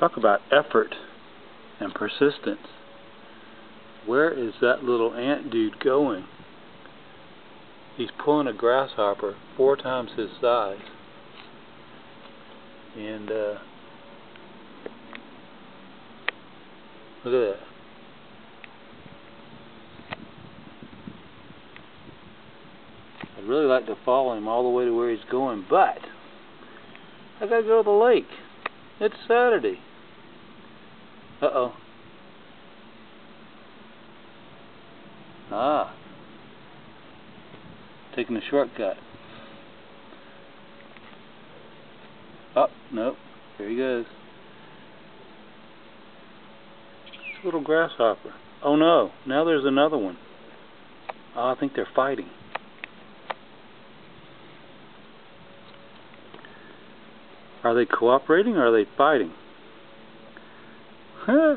Talk about effort and persistence. Where is that little ant dude going? He's pulling a grasshopper four times his size. And, uh, look at that. I'd really like to follow him all the way to where he's going, but I gotta go to the lake. It's Saturday. Uh-oh. Ah. Taking a shortcut. Oh, nope. Here he goes. It's a little grasshopper. Oh no, now there's another one. Oh, I think they're fighting. Are they cooperating or are they fighting? Huh.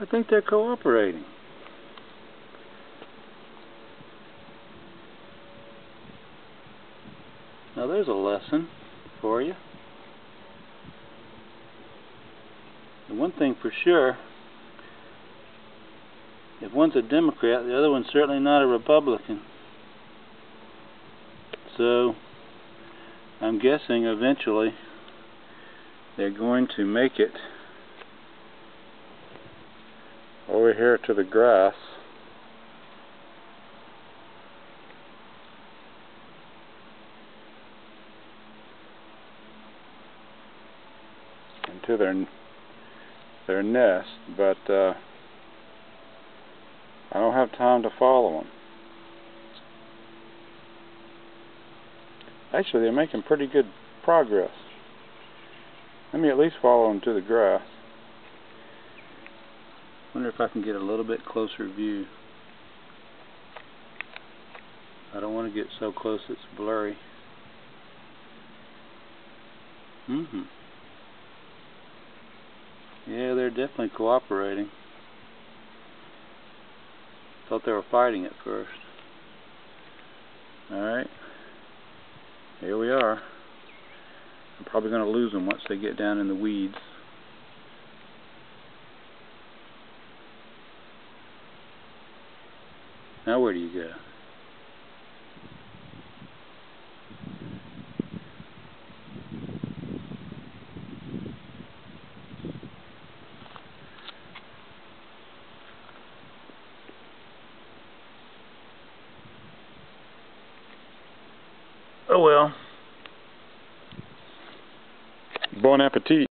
I think they're cooperating. Now there's a lesson for you. And one thing for sure, if one's a Democrat, the other one's certainly not a Republican. So, I'm guessing eventually they're going to make it over here to the grass into their their nest but uh, I don't have time to follow them Actually, they're making pretty good progress. Let me at least follow them to the grass. wonder if I can get a little bit closer view. I don't want to get so close it's blurry. Mm-hmm. Yeah, they're definitely cooperating. Thought they were fighting at first. Alright. Here we are. I'm probably going to lose them once they get down in the weeds. Now where do you go? Oh well. Bon appetit.